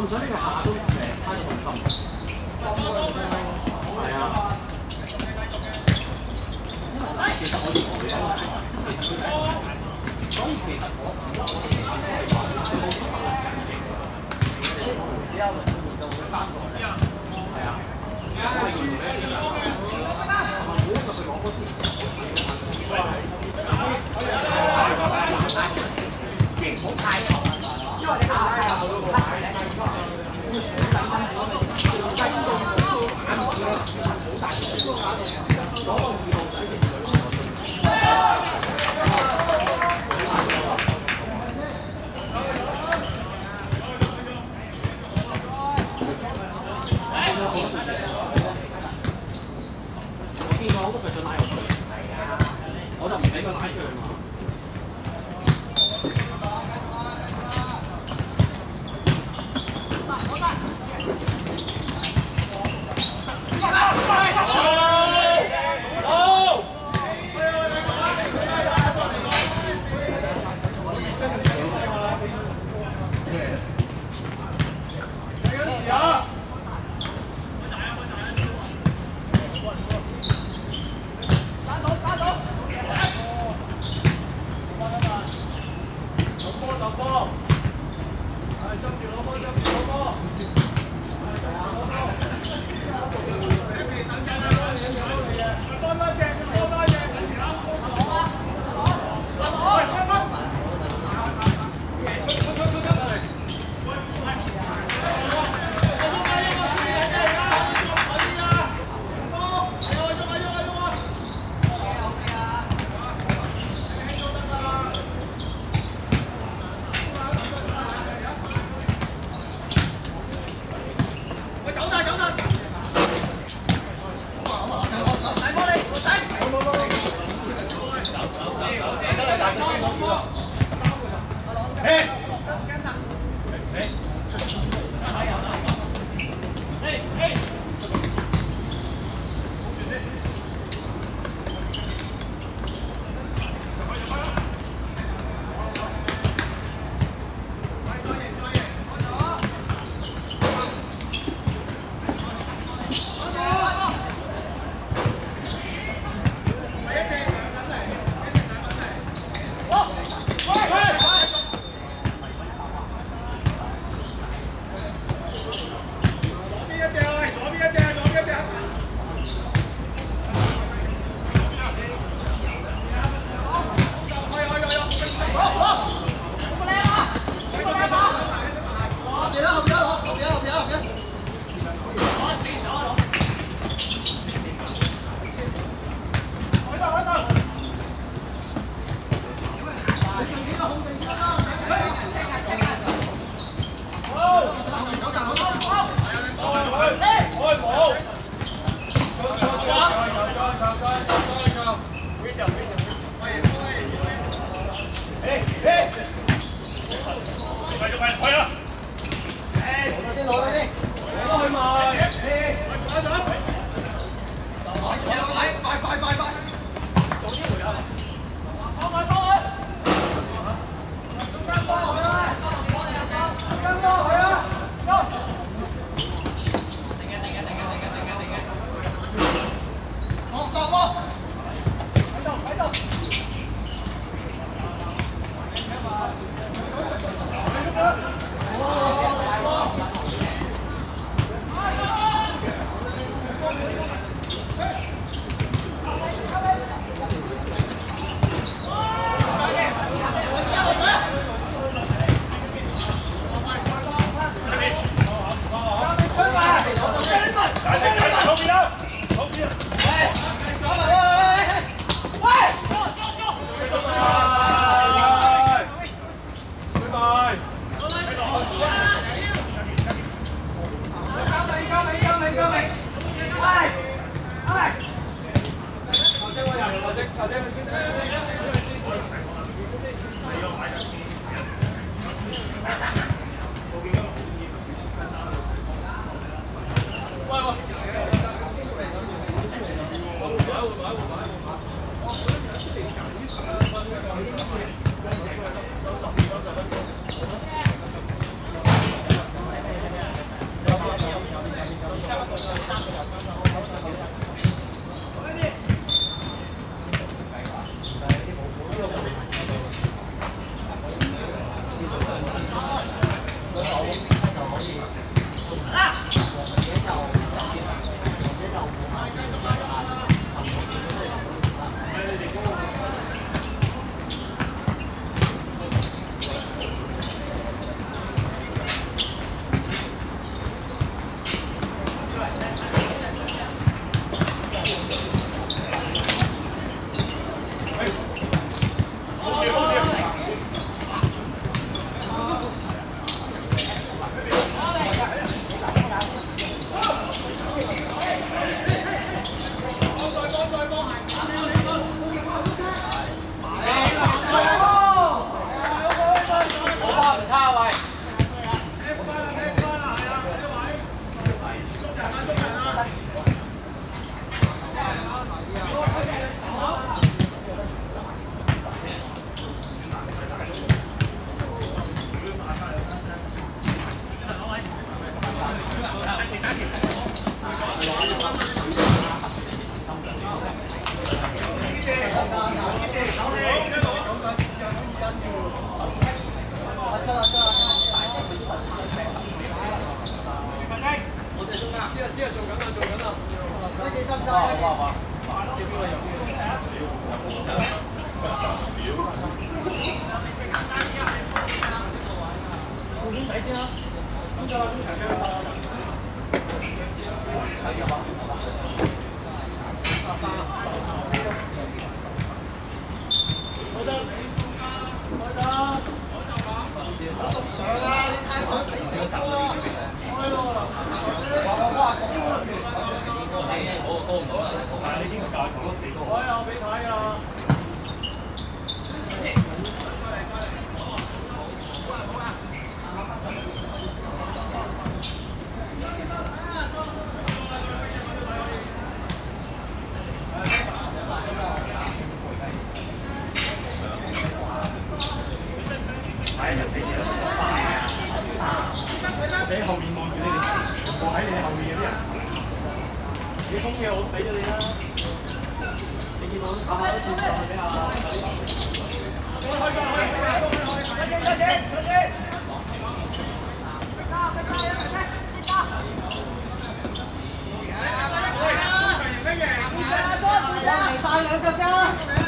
我唔想呢個下都 Thank you. hey, hey. 我哋去美工，啦，去就玩，上啊，你太想整咗。带两个箱。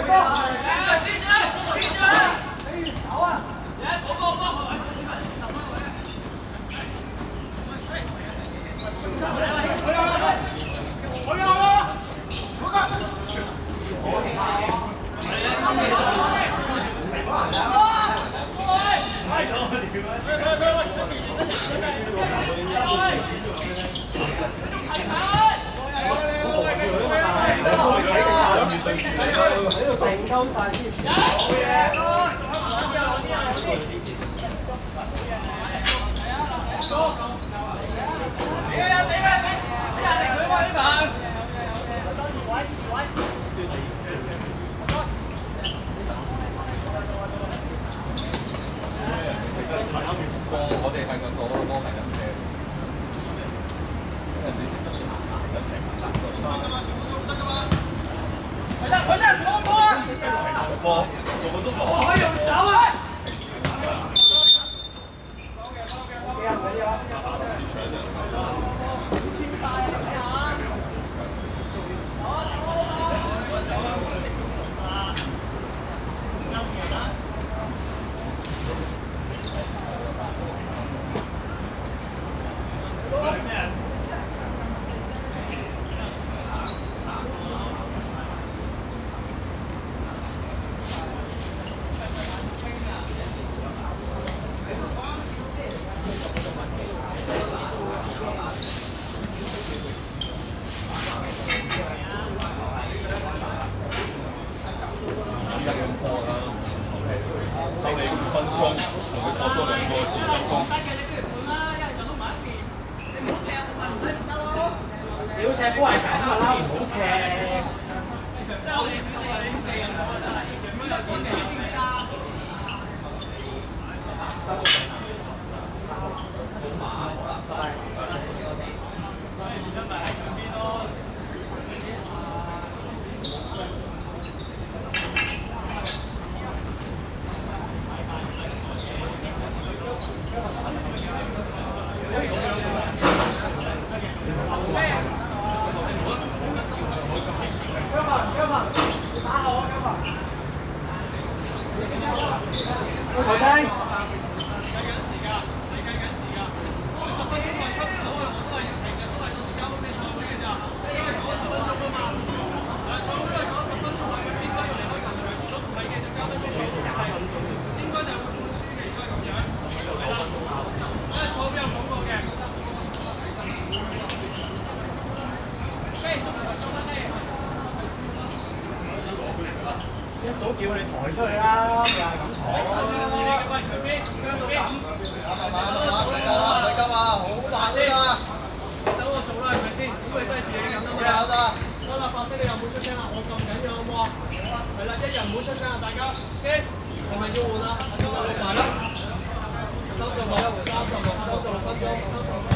Vai, vai, vai. 定鳩曬先。好嘢，我哋係個個都係咁嘅，因為你識得行，一齊行得多。Wala, wala! Buka, buka! Buka, buka! 俾你五分鐘，同佢講多兩個字。要斜波係咁啊，拉唔好斜。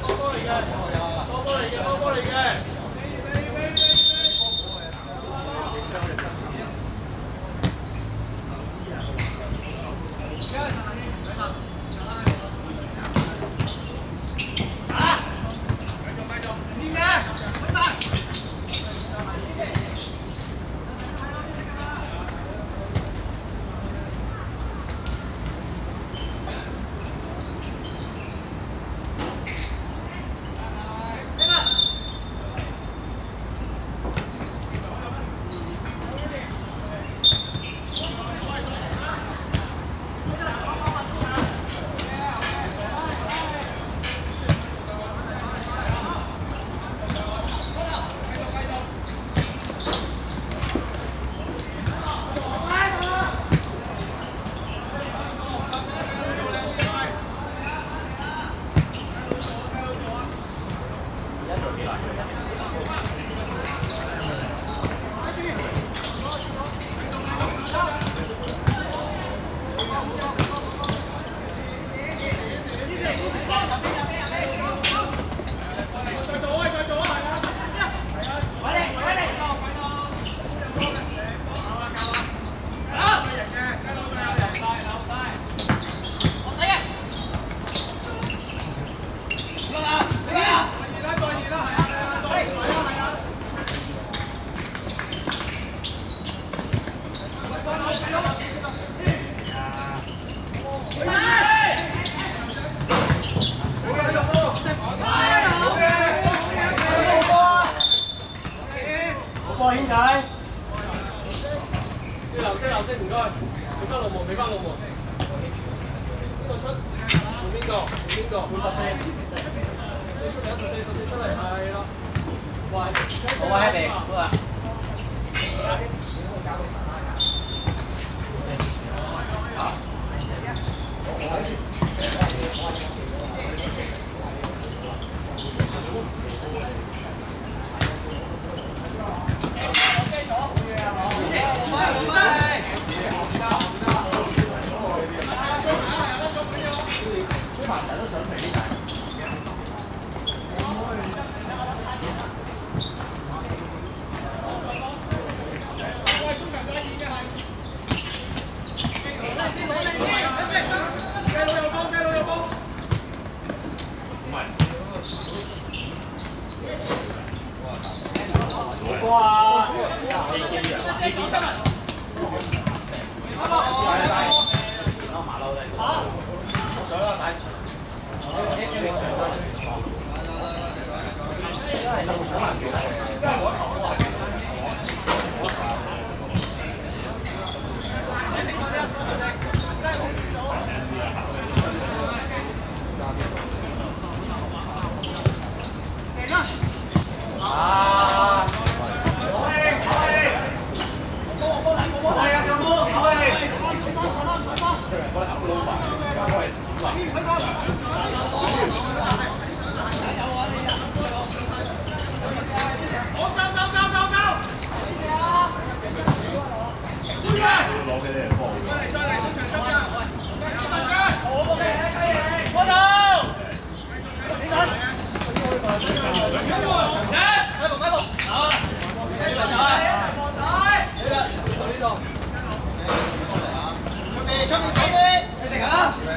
波波嚟嘅，波波嚟嘅，波波嚟嘅。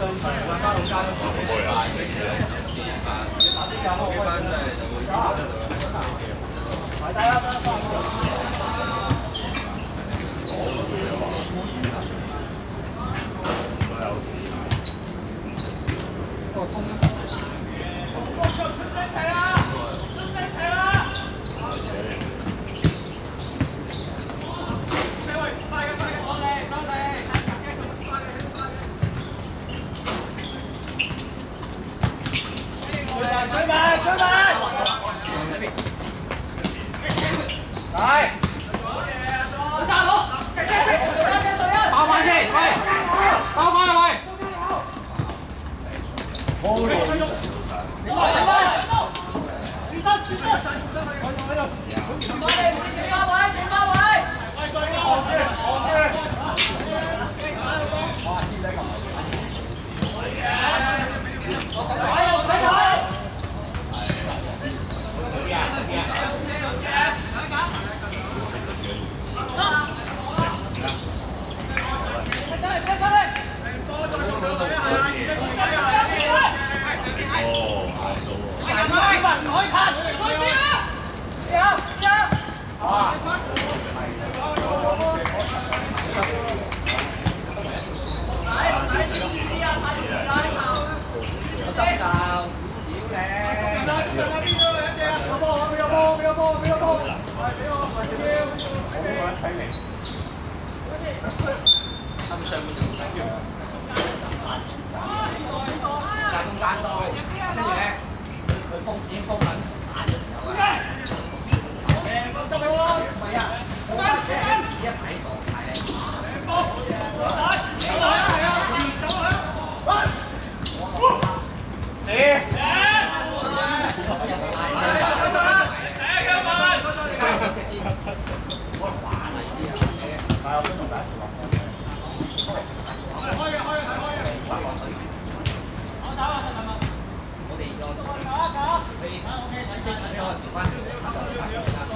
嗯好的好的好的才美。好啊，好啊！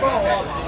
Bom, ó.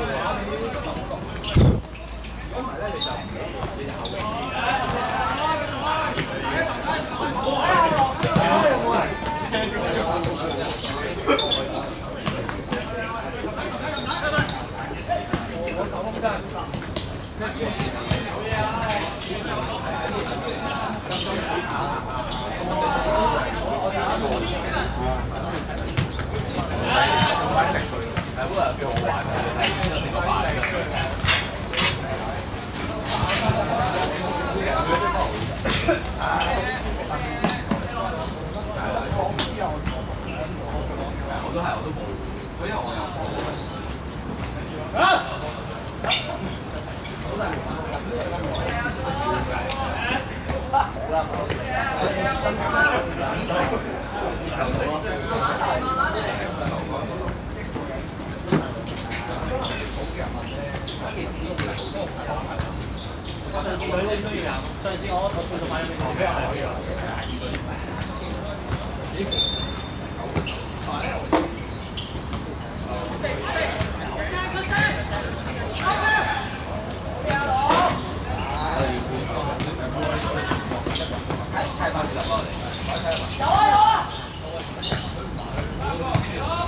係本來幾好玩嘅，睇咗成個擺咁樣。我都係，我都冇，因為我又冇。啊！好啦。有啊，有啊。